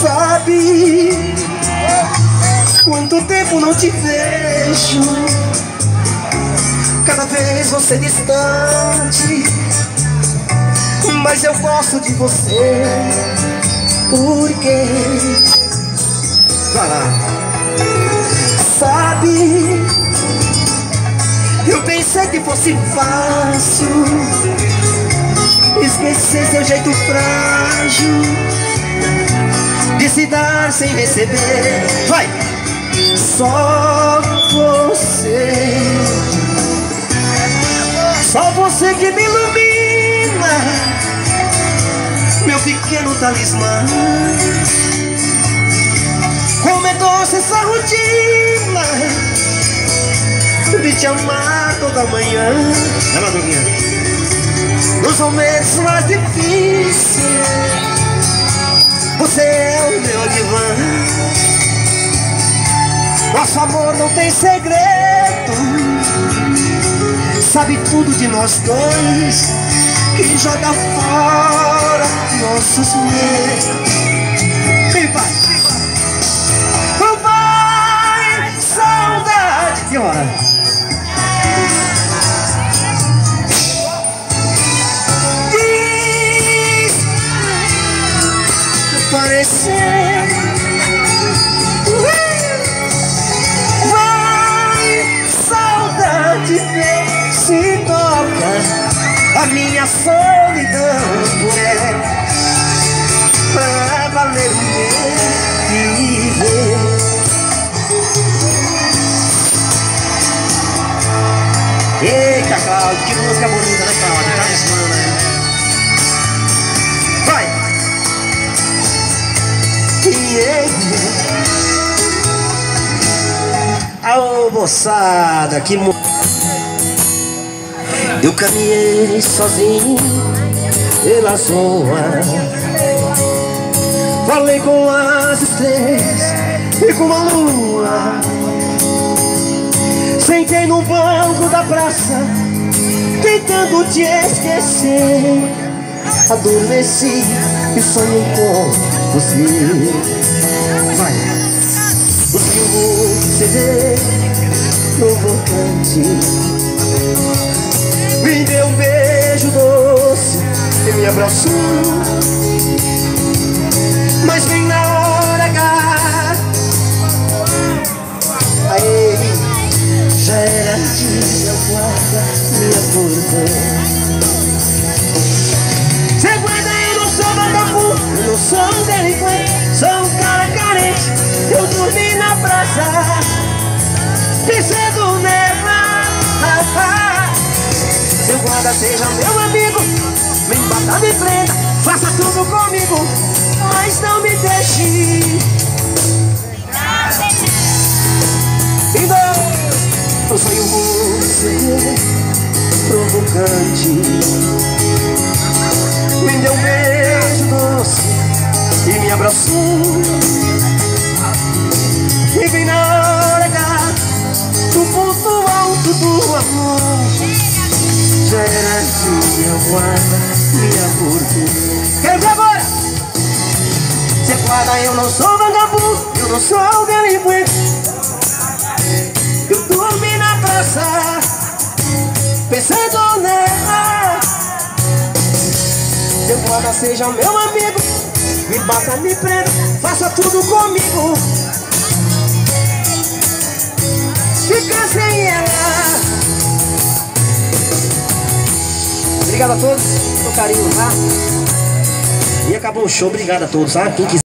Sabe Quanto tempo não te vejo? Cada vez você distante Mas eu gosto de você. Vai lá. Sabe Eu pensei que fosse fácil Esquecer seu jeito frágil De se dar sem receber Vai! Só você Só você que me ilumina Meu pequeno talismã Como é doce essa rotina De te amar toda manhã É, Madruguinha? Nos momentos mais difíceis. Você é o meu divã. Nosso amor não tem segredo. Sabe tudo de nós dois. Que joga fora nossos medos Parecer se toca a minha solidão ela pra valer o meu viver. Eita, Cláudio, que música bonita, né, Cláudio? Tá resmando, né? Aô, moçada, que eu caminhei sozinho pela zona. Falei com as estrelas e com a lua. Sentei no banco da praça Tentando te esquecer. Adormeci e sonhei com você. Vai. Busquei um CD provocante me deu um beijo doce e me abraçou Mas bem na hora H. A ele já era dia guarda minha porta sou um delinquente Sou um cara carente. Eu dormi na praça Pensando nela. Seu guarda seja meu amigo Me bata, me prenda Faça tudo comigo Mas não me deixe. Então Eu sonho você Provocante Abraçou E vem na hora Do ponto alto do amor. Era minha guarda, minha fortuna. Quero ver agora! Se é guarda, eu não sou vagabundo, eu não sou delinquente. Eu dormi na praça, pensando nela. Se guarda, seja meu amigo, me bata, me prenda, faça tudo comigo Fica sem ela Obrigado a todos pelo carinho, tá? E acabou o show, obrigado a todos, tá? Quem quiser